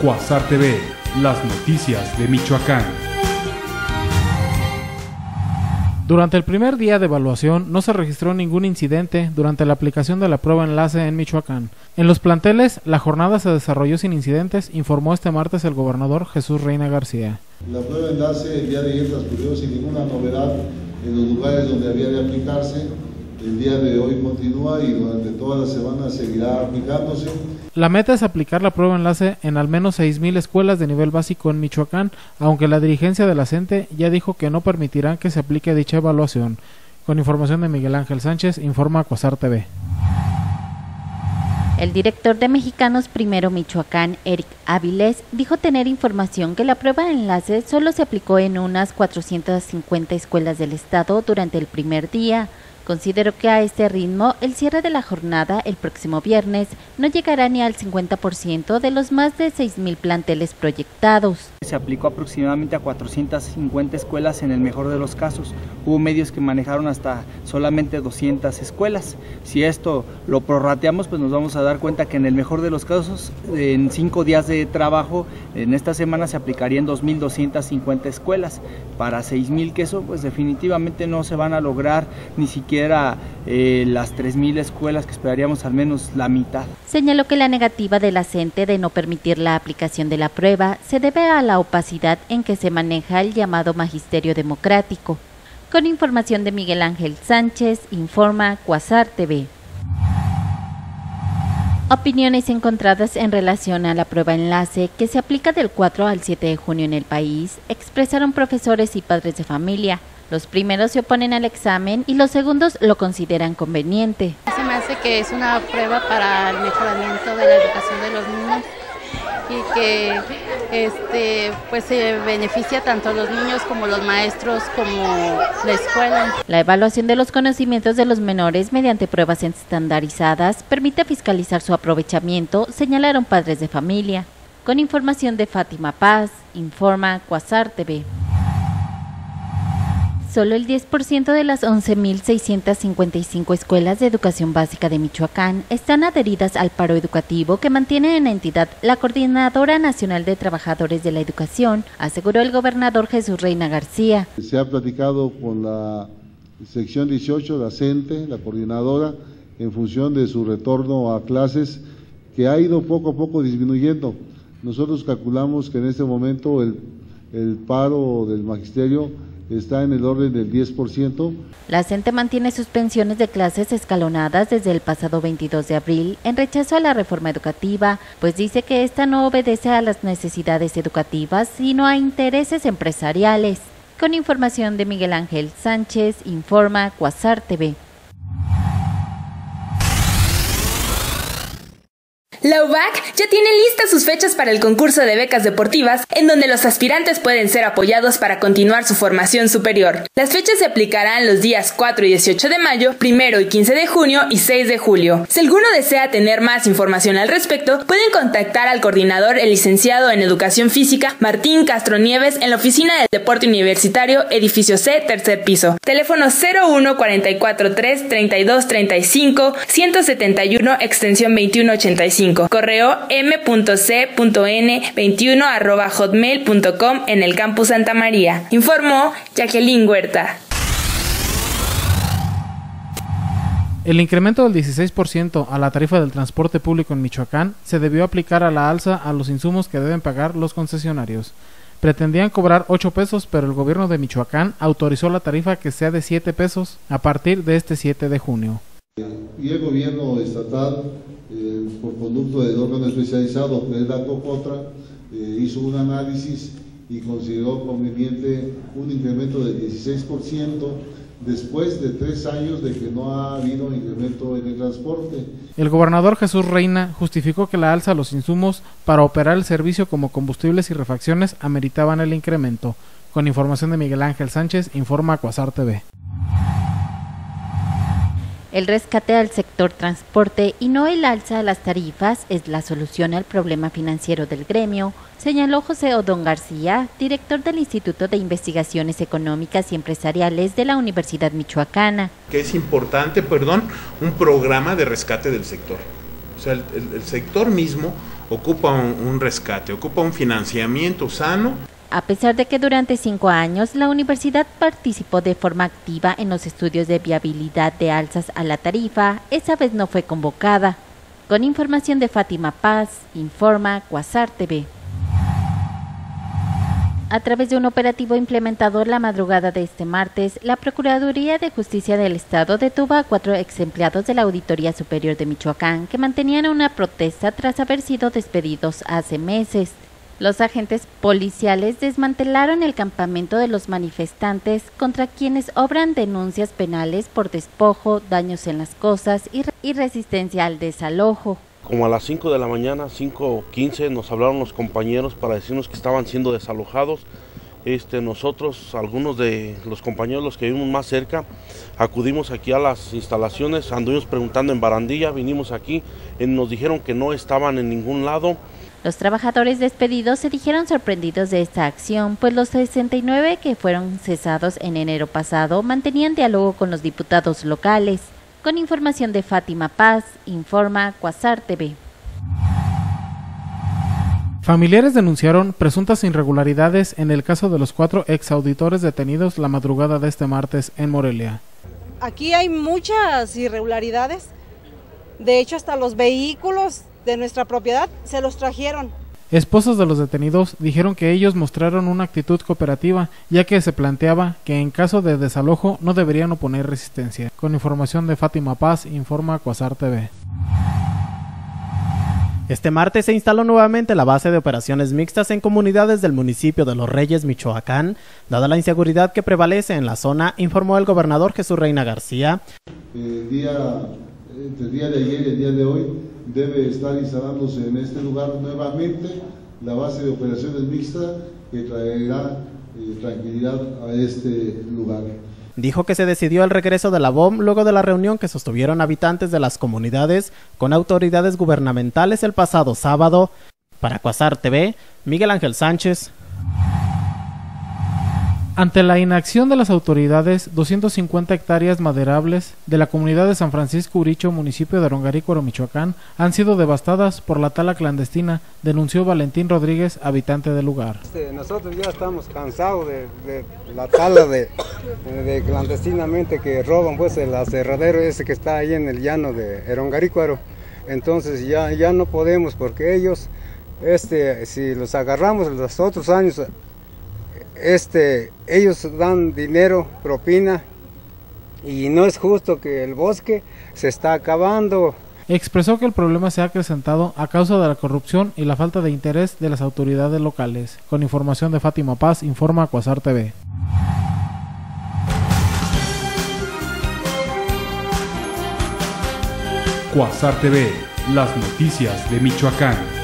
Cuasar TV, las noticias de Michoacán. Durante el primer día de evaluación no se registró ningún incidente durante la aplicación de la prueba enlace en Michoacán. En los planteles, la jornada se desarrolló sin incidentes, informó este martes el gobernador Jesús Reina García. La prueba enlace el día de ayer transcurrió sin ninguna novedad en los lugares donde había de aplicarse. El día de hoy continúa y durante toda la semana seguirá aplicándose. La meta es aplicar la prueba enlace en al menos 6.000 escuelas de nivel básico en Michoacán, aunque la dirigencia de la CENTE ya dijo que no permitirán que se aplique dicha evaluación. Con información de Miguel Ángel Sánchez, informa Cuasar TV. El director de Mexicanos Primero Michoacán, Eric Áviles, dijo tener información que la prueba de enlace solo se aplicó en unas 450 escuelas del estado durante el primer día. Considero que a este ritmo el cierre de la jornada el próximo viernes no llegará ni al 50% de los más de 6.000 planteles proyectados. Se aplicó aproximadamente a 450 escuelas en el mejor de los casos. Hubo medios que manejaron hasta solamente 200 escuelas. Si esto lo prorrateamos, pues nos vamos a dar cuenta que en el mejor de los casos, en cinco días de trabajo, en esta semana se aplicarían 2.250 escuelas. Para 6.000 que eso, pues definitivamente no se van a lograr ni siquiera eh, las 3.000 escuelas que esperaríamos al menos la mitad. Señaló que la negativa de la de no permitir la aplicación de la prueba se debe a la opacidad en que se maneja el llamado magisterio democrático. Con información de Miguel Ángel Sánchez, informa Cuasar TV. Opiniones encontradas en relación a la prueba enlace que se aplica del 4 al 7 de junio en el país, expresaron profesores y padres de familia. Los primeros se oponen al examen y los segundos lo consideran conveniente. Se me hace que es una prueba para el mejoramiento de la educación de los niños y que este pues se beneficia tanto a los niños como los maestros como la escuela. La evaluación de los conocimientos de los menores mediante pruebas estandarizadas permite fiscalizar su aprovechamiento, señalaron padres de familia. Con información de Fátima Paz, informa Cuasar TV. Solo el 10% de las 11.655 escuelas de educación básica de Michoacán están adheridas al paro educativo que mantiene en la entidad la Coordinadora Nacional de Trabajadores de la Educación, aseguró el gobernador Jesús Reina García. Se ha platicado con la sección 18, la CENTE, la coordinadora, en función de su retorno a clases, que ha ido poco a poco disminuyendo. Nosotros calculamos que en este momento el, el paro del magisterio está en el orden del 10%. La CENTE mantiene suspensiones de clases escalonadas desde el pasado 22 de abril en rechazo a la reforma educativa, pues dice que esta no obedece a las necesidades educativas, sino a intereses empresariales. Con información de Miguel Ángel Sánchez, informa Cuasar TV. La UBAC ya tiene listas sus fechas para el concurso de becas deportivas, en donde los aspirantes pueden ser apoyados para continuar su formación superior. Las fechas se aplicarán los días 4 y 18 de mayo, 1 y 15 de junio y 6 de julio. Si alguno desea tener más información al respecto, pueden contactar al coordinador, el licenciado en Educación Física, Martín Castro Nieves, en la oficina del Deporte Universitario, edificio C, tercer piso. Teléfono 01 44 3 32 35 171 extensión 2185. Correo m.c.n21 hotmail.com en el campus Santa María. Informó Jacqueline Huerta. El incremento del 16% a la tarifa del transporte público en Michoacán se debió aplicar a la alza a los insumos que deben pagar los concesionarios. Pretendían cobrar 8 pesos, pero el gobierno de Michoacán autorizó la tarifa que sea de 7 pesos a partir de este 7 de junio. Y el gobierno estatal, eh, por conducto del órgano especializado que es la COCOTRA, eh, hizo un análisis y consideró conveniente un incremento del 16% después de tres años de que no ha habido incremento en el transporte. El gobernador Jesús Reina justificó que la alza a los insumos para operar el servicio como combustibles y refacciones ameritaban el incremento. Con información de Miguel Ángel Sánchez, informa Cuasar TV. El rescate al sector transporte y no el alza a las tarifas es la solución al problema financiero del gremio, señaló José Odón García, director del Instituto de Investigaciones Económicas y Empresariales de la Universidad Michoacana. Que es importante, perdón, un programa de rescate del sector. O sea, el sector mismo ocupa un, rescate, ocupa un financiamiento sano. A pesar de que durante cinco años la universidad participó de forma activa en los estudios de viabilidad de alzas a la tarifa, esa vez no fue convocada. Con información de Fátima Paz, informa Quasar TV. A través de un operativo implementado la madrugada de este martes, la Procuraduría de Justicia del Estado detuvo a cuatro ex empleados de la Auditoría Superior de Michoacán que mantenían una protesta tras haber sido despedidos hace meses. Los agentes policiales desmantelaron el campamento de los manifestantes contra quienes obran denuncias penales por despojo, daños en las cosas y, resistencia al desalojo. Como a las 5 de la mañana, 5.15, nos hablaron los compañeros para decirnos que estaban siendo desalojados. Este, nosotros, algunos de los compañeros, los que vivimos más cerca, acudimos aquí a las instalaciones, anduvimos preguntando en barandilla, vinimos aquí, y nos dijeron que no estaban en ningún lado. Los trabajadores despedidos se dijeron sorprendidos de esta acción, pues los 69 que fueron cesados en enero pasado mantenían diálogo con los diputados locales. Con información de Fátima Paz, informa Cuasar TV. Familiares denunciaron presuntas irregularidades en el caso de los cuatro exauditores detenidos la madrugada de este martes en Morelia. Aquí hay muchas irregularidades. De hecho, hasta los vehículos de nuestra propiedad se los trajeron. Esposos de los detenidos dijeron que ellos mostraron una actitud cooperativa, ya que se planteaba que en caso de desalojo no deberían oponer resistencia. Con información de Fátima Paz, informa Cuasar TV. Este martes se instaló nuevamente la base de operaciones mixtas en comunidades del municipio de Los Reyes, Michoacán. Dada la inseguridad que prevalece en la zona, informó el gobernador Jesús Reina García. El día, entre el día de ayer y el día de hoy debe estar instalándose en este lugar nuevamente la base de operaciones mixta que traerá eh, tranquilidad a este lugar. Dijo que se decidió el regreso de la BOM luego de la reunión que sostuvieron habitantes de las comunidades con autoridades gubernamentales el pasado sábado. Para Cuasar TV, Miguel Ángel Sánchez, ante la inacción de las autoridades, 250 hectáreas maderables de la comunidad de San Francisco Uricho, municipio de Arongarícuaro, Michoacán, han sido devastadas por la tala clandestina, denunció Valentín Rodríguez, habitante del lugar. Este, nosotros ya estamos cansados de, la tala de, clandestinamente que roban pues el aserradero ese que está ahí en el llano de Arongarícuaro. Entonces ya, ya no podemos porque ellos, este, si los agarramos los otros años este, ellos dan dinero, propina, y no es justo que el bosque se está acabando. Expresó que el problema se ha acrecentado a causa de la corrupción y la falta de interés de las autoridades locales. Con información de Fátima Paz, informa Cuasar TV. Cuasar TV, las noticias de Michoacán.